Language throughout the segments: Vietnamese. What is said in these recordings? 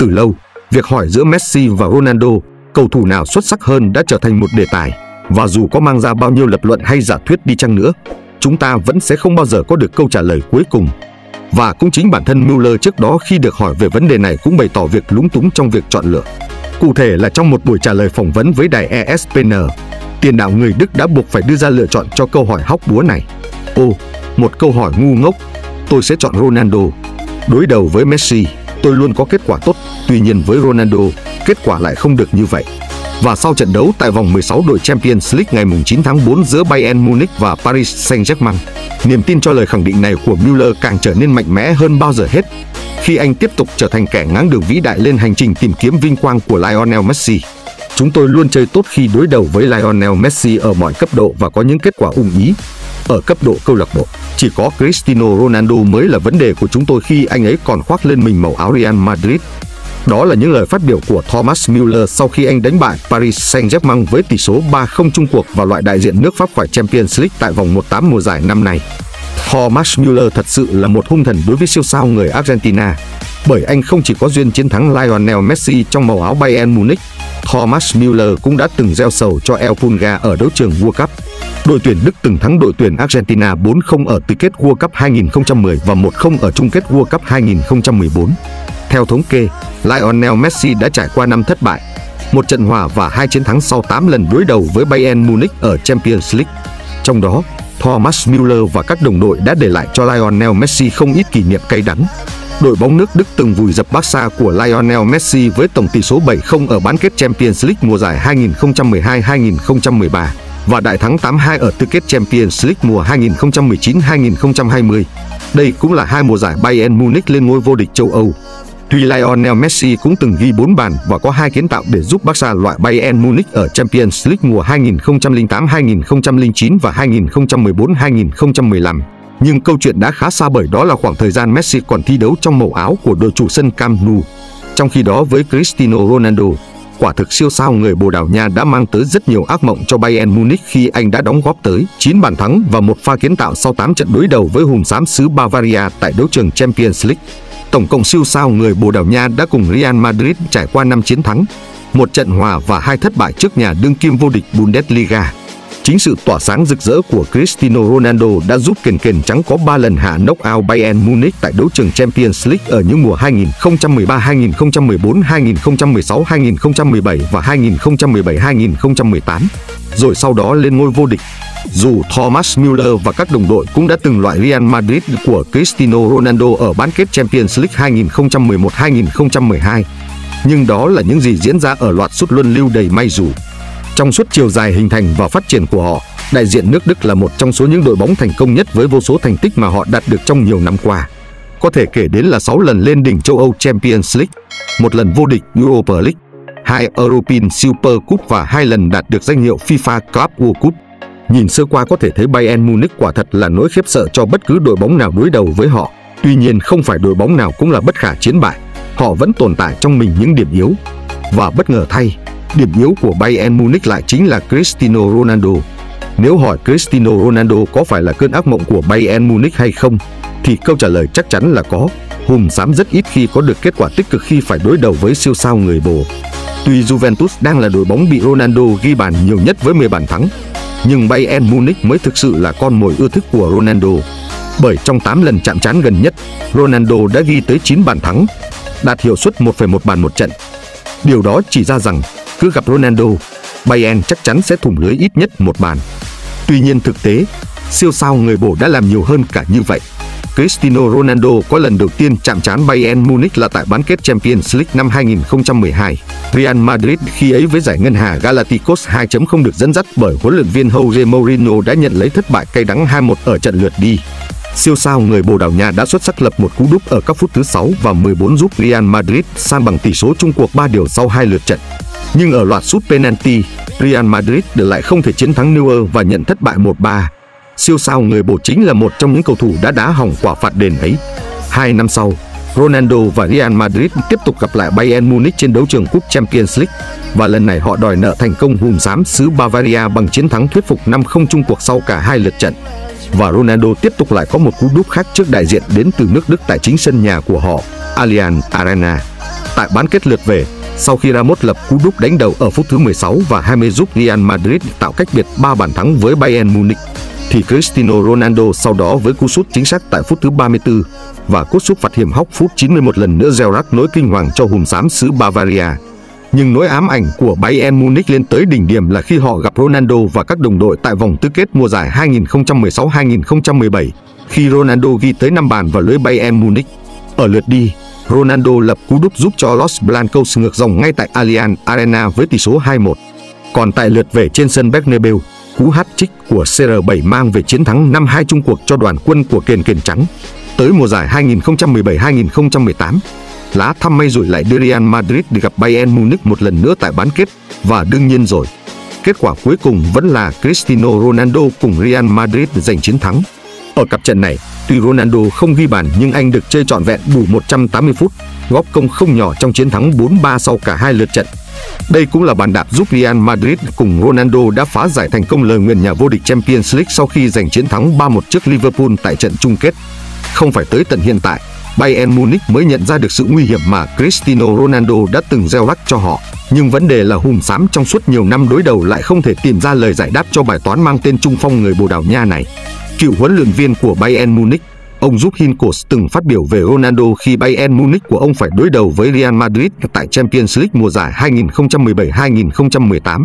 Từ lâu, việc hỏi giữa Messi và Ronaldo, cầu thủ nào xuất sắc hơn đã trở thành một đề tài. Và dù có mang ra bao nhiêu lập luận hay giả thuyết đi chăng nữa, chúng ta vẫn sẽ không bao giờ có được câu trả lời cuối cùng. Và cũng chính bản thân Mueller trước đó khi được hỏi về vấn đề này cũng bày tỏ việc lúng túng trong việc chọn lựa. Cụ thể là trong một buổi trả lời phỏng vấn với đài ESPN, tiền đạo người Đức đã buộc phải đưa ra lựa chọn cho câu hỏi hóc búa này. Ô, một câu hỏi ngu ngốc, tôi sẽ chọn Ronaldo. Đối đầu với Messi, tôi luôn có kết quả tốt, tuy nhiên với Ronaldo, kết quả lại không được như vậy. Và sau trận đấu tại vòng 16 đội Champions League ngày 9 tháng 4 giữa Bayern Munich và Paris Saint-Germain, niềm tin cho lời khẳng định này của Müller càng trở nên mạnh mẽ hơn bao giờ hết khi anh tiếp tục trở thành kẻ ngáng đường vĩ đại lên hành trình tìm kiếm vinh quang của Lionel Messi. Chúng tôi luôn chơi tốt khi đối đầu với Lionel Messi ở mọi cấp độ và có những kết quả ủng ý. Ở cấp độ câu lạc bộ, chỉ có Cristiano Ronaldo mới là vấn đề của chúng tôi khi anh ấy còn khoác lên mình màu áo Real Madrid. Đó là những lời phát biểu của Thomas Müller sau khi anh đánh bại Paris Saint-Germain với tỷ số 3-0 chung cuộc và loại đại diện nước Pháp khỏi Champions League tại vòng 1-8 mùa giải năm nay. Thomas Müller thật sự là một hung thần đối với siêu sao người Argentina, bởi anh không chỉ có duyên chiến thắng Lionel Messi trong màu áo Bayern Munich, Thomas Müller cũng đã từng gieo sầu cho El Pulga ở đấu trường World Cup. Đội tuyển Đức từng thắng đội tuyển Argentina 4-0 ở tứ kết World Cup 2010 và 1-0 ở chung kết World Cup 2014. Theo thống kê, Lionel Messi đã trải qua năm thất bại, một trận hòa và hai chiến thắng sau 8 lần đối đầu với Bayern Munich ở Champions League. Trong đó, Thomas Müller và các đồng đội đã để lại cho Lionel Messi không ít kỷ niệm cay đắng. Đội bóng nước Đức từng vùi dập Barca của Lionel Messi với tổng tỷ số 7-0 ở bán kết Champions League mùa giải 2012-2013 và đại thắng 8-2 ở tứ kết Champions League mùa 2019-2020. Đây cũng là hai mùa giải Bayern Munich lên ngôi vô địch châu Âu. Tuy Lionel Messi cũng từng ghi 4 bàn và có hai kiến tạo để giúp Barca loại Bayern Munich ở Champions League mùa 2008-2009 và 2014-2015. Nhưng câu chuyện đã khá xa bởi đó là khoảng thời gian Messi còn thi đấu trong màu áo của đội chủ sân Camp Nou. Trong khi đó với Cristiano Ronaldo, quả thực siêu sao người Bồ Đào Nha đã mang tới rất nhiều ác mộng cho Bayern Munich khi anh đã đóng góp tới 9 bàn thắng và một pha kiến tạo sau 8 trận đối đầu với hùng xám xứ Bavaria tại đấu trường Champions League. Tổng cộng siêu sao người Bồ Đào Nha đã cùng Real Madrid trải qua 5 chiến thắng, một trận hòa và hai thất bại trước nhà đương kim vô địch Bundesliga. Chính sự tỏa sáng rực rỡ của Cristiano Ronaldo đã giúp kền kền trắng có 3 lần hạ knockout Bayern Munich tại đấu trường Champions League ở những mùa 2013, 2014, 2016, 2017 và 2017, 2018. Rồi sau đó lên ngôi vô địch. Dù Thomas Müller và các đồng đội cũng đã từng loại Real Madrid của Cristiano Ronaldo ở bán kết Champions League 2011-2012, nhưng đó là những gì diễn ra ở loạt sút luân lưu đầy may rủi. Trong suốt chiều dài hình thành và phát triển của họ, đại diện nước Đức là một trong số những đội bóng thành công nhất với vô số thành tích mà họ đạt được trong nhiều năm qua. Có thể kể đến là 6 lần lên đỉnh châu Âu Champions League, một lần vô địch Europa League, hai European Super Cup và hai lần đạt được danh hiệu FIFA Club World Cup. Nhìn sơ qua có thể thấy Bayern Munich quả thật là nỗi khiếp sợ cho bất cứ đội bóng nào đối đầu với họ. Tuy nhiên không phải đội bóng nào cũng là bất khả chiến bại. Họ vẫn tồn tại trong mình những điểm yếu. Và bất ngờ thay, Điểm yếu của Bayern Munich lại chính là Cristiano Ronaldo. Nếu hỏi Cristiano Ronaldo có phải là cơn ác mộng của Bayern Munich hay không, thì câu trả lời chắc chắn là có. Hùng xám rất ít khi có được kết quả tích cực khi phải đối đầu với siêu sao người Bồ. Tuy Juventus đang là đội bóng bị Ronaldo ghi bàn nhiều nhất với 10 bàn thắng, nhưng Bayern Munich mới thực sự là con mồi ưa thích của Ronaldo. Bởi trong 8 lần chạm trán gần nhất, Ronaldo đã ghi tới 9 bàn thắng, đạt hiệu suất 1,1 bàn một trận. Điều đó chỉ ra rằng cứ gặp Ronaldo, Bayern chắc chắn sẽ thủng lưới ít nhất một bàn. Tuy nhiên thực tế, siêu sao người bổ đã làm nhiều hơn cả như vậy. Cristiano Ronaldo có lần đầu tiên chạm trán Bayern Munich là tại bán kết Champions League năm 2012. Real Madrid khi ấy với giải ngân hà Galacticos 2.0 được dẫn dắt bởi huấn luyện viên Jose Mourinho đã nhận lấy thất bại cay đắng 2-1 ở trận lượt đi. Siêu sao người Bồ Đào Nha đã xuất sắc lập một cú đúp ở các phút thứ 6 và 14 giúp Real Madrid san bằng tỷ số chung cuộc 3 điều sau hai lượt trận. Nhưng ở loạt sút penalty, Real Madrid lại không thể chiến thắng Neuer và nhận thất bại 1-3. Siêu sao người bổ chính là một trong những cầu thủ đã đá hỏng quả phạt đền ấy. Hai năm sau, Ronaldo và Real Madrid tiếp tục gặp lại Bayern Munich trên đấu trường cúp Champions League và lần này họ đòi nợ thành công hùm xám xứ Bavaria bằng chiến thắng thuyết phục 5-0 chung cuộc sau cả hai lượt trận. Và Ronaldo tiếp tục lại có một cú đúp khác trước đại diện đến từ nước Đức tại chính sân nhà của họ, Allianz Arena. Tại bán kết lượt về, sau khi Ramos lập cú đúp đánh đầu ở phút thứ 16 và 20 giúp Real Madrid tạo cách biệt 3 bàn thắng với Bayern Munich, thì Cristiano Ronaldo sau đó với cú sút chính xác tại phút thứ 34 và cú sút phạt hiểm hóc phút 91 lần nữa gieo rắc nỗi kinh hoàng cho hùm xám xứ Bavaria. Nhưng nỗi ám ảnh của Bayern Munich lên tới đỉnh điểm là khi họ gặp Ronaldo và các đồng đội tại vòng tứ kết mùa giải 2016-2017, khi Ronaldo ghi tới 5 bàn vào lưới Bayern Munich. Ở lượt đi, Ronaldo lập cú đúp giúp cho Los Blancos ngược dòng ngay tại Allianz Arena với tỷ số 2-1. Còn tại lượt về trên sân Bernabeu, cú hat-trick của CR7 mang về chiến thắng 5-2 chung cuộc cho đoàn quân của kền kền trắng. Tới mùa giải 2017-2018, lá thăm may rủi lại đưa Real Madrid đi gặp Bayern Munich một lần nữa tại bán kết và đương nhiên rồi. Kết quả cuối cùng vẫn là Cristiano Ronaldo cùng Real Madrid giành chiến thắng. Ở cặp trận này, tuy Ronaldo không ghi bàn nhưng anh được chơi trọn vẹn đủ 180 phút, góp công không nhỏ trong chiến thắng 4-3 sau cả hai lượt trận. Đây cũng là bàn đạp giúp Real Madrid cùng Ronaldo đã phá giải thành công lời nguyền nhà vô địch Champions League sau khi giành chiến thắng 3-1 trước Liverpool tại trận chung kết. Không phải tới tận hiện tại, Bayern Munich mới nhận ra được sự nguy hiểm mà Cristiano Ronaldo đã từng gieo rắc cho họ. Nhưng vấn đề là hùm xám trong suốt nhiều năm đối đầu lại không thể tìm ra lời giải đáp cho bài toán mang tên trung phong người Bồ Đào Nha này. Cựu huấn luyện viên của Bayern Munich, ông Jupp Hinkos từng phát biểu về Ronaldo khi Bayern Munich của ông phải đối đầu với Real Madrid tại Champions League mùa giải 2017-2018.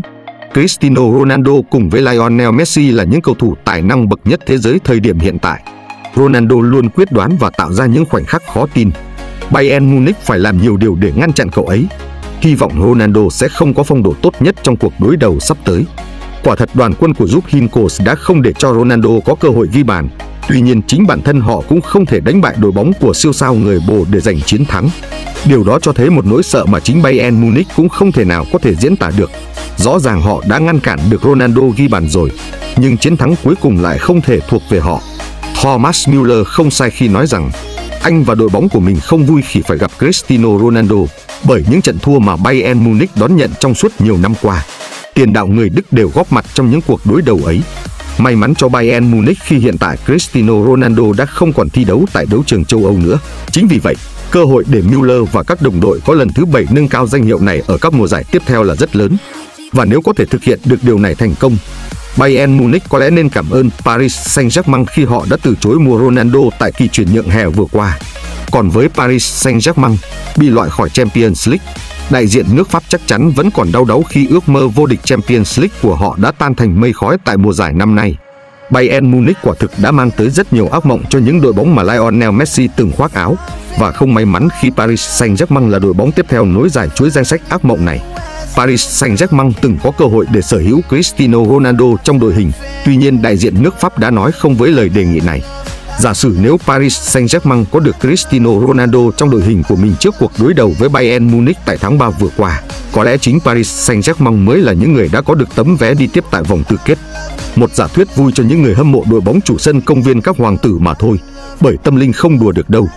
Cristiano Ronaldo cùng với Lionel Messi là những cầu thủ tài năng bậc nhất thế giới thời điểm hiện tại. Ronaldo luôn quyết đoán và tạo ra những khoảnh khắc khó tin. Bayern Munich phải làm nhiều điều để ngăn chặn cậu ấy. Hy vọng Ronaldo sẽ không có phong độ tốt nhất trong cuộc đối đầu sắp tới. Quả thật đoàn quân của giúp Hinkos đã không để cho Ronaldo có cơ hội ghi bàn. Tuy nhiên chính bản thân họ cũng không thể đánh bại đội bóng của siêu sao người Bồ để giành chiến thắng. Điều đó cho thấy một nỗi sợ mà chính Bayern Munich cũng không thể nào có thể diễn tả được. Rõ ràng họ đã ngăn cản được Ronaldo ghi bàn rồi, nhưng chiến thắng cuối cùng lại không thể thuộc về họ. Thomas Müller không sai khi nói rằng anh và đội bóng của mình không vui khi phải gặp Cristiano Ronaldo bởi những trận thua mà Bayern Munich đón nhận trong suốt nhiều năm qua. Tiền đạo người Đức đều góp mặt trong những cuộc đối đầu ấy. May mắn cho Bayern Munich khi hiện tại Cristiano Ronaldo đã không còn thi đấu tại đấu trường châu Âu nữa. Chính vì vậy, cơ hội để Müller và các đồng đội có lần thứ bảy nâng cao danh hiệu này ở các mùa giải tiếp theo là rất lớn. Và nếu có thể thực hiện được điều này thành công, Bayern Munich có lẽ nên cảm ơn Paris Saint-Germain khi họ đã từ chối mua Ronaldo tại kỳ chuyển nhượng hè vừa qua. Còn với Paris Saint-Germain, bị loại khỏi Champions League, đại diện nước Pháp chắc chắn vẫn còn đau đáu khi ước mơ vô địch Champions League của họ đã tan thành mây khói tại mùa giải năm nay. Bayern Munich quả thực đã mang tới rất nhiều ác mộng cho những đội bóng mà Lionel Messi từng khoác áo và không may mắn khi Paris Saint-Germain là đội bóng tiếp theo nối dài chuỗi danh sách ác mộng này. Paris Saint-Germain từng có cơ hội để sở hữu Cristiano Ronaldo trong đội hình, tuy nhiên đại diện nước Pháp đã nói không với lời đề nghị này. Giả sử nếu Paris Saint-Germain có được Cristiano Ronaldo trong đội hình của mình trước cuộc đối đầu với Bayern Munich tại tháng 3 vừa qua, có lẽ chính Paris Saint-Germain mới là những người đã có được tấm vé đi tiếp tại vòng tứ kết. Một giả thuyết vui cho những người hâm mộ đội bóng chủ sân công viên các hoàng tử mà thôi, bởi tâm linh không đùa được đâu.